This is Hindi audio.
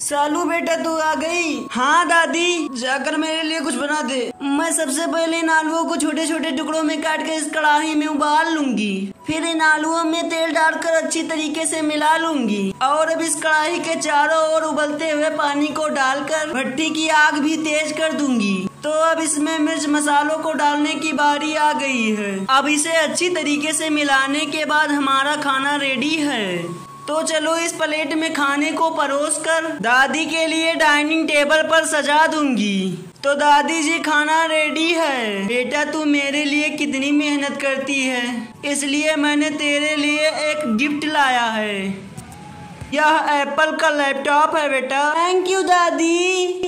सालू बेटा, तू आ गई? हाँ दादी। जाकर मेरे लिए कुछ बना दे। मैं सबसे पहले इन आलुओं को छोटे छोटे टुकड़ों में काट कर इस कढ़ाई में उबाल लूँगी। फिर इन आलुओं में तेल डालकर अच्छी तरीके से मिला लूँगी। और अब इस कढ़ाई के चारों ओर उबलते हुए पानी को डालकर भट्टी की आग भी तेज कर दूँगी। तो अब इसमें मिर्च मसालों को डालने की बारी आ गई है। अब इसे अच्छी तरीके से मिलाने के बाद हमारा खाना रेडी है। तो चलो इस प्लेट में खाने को परोस कर दादी के लिए डाइनिंग टेबल पर सजा दूँगी। तो दादी जी, खाना रेडी है। बेटा, तू मेरे लिए कितनी मेहनत करती है? इसलिए मैंने तेरे लिए एक गिफ्ट लाया है। यह एप्पल का लैपटॉप है बेटा। थैंक यू दादी।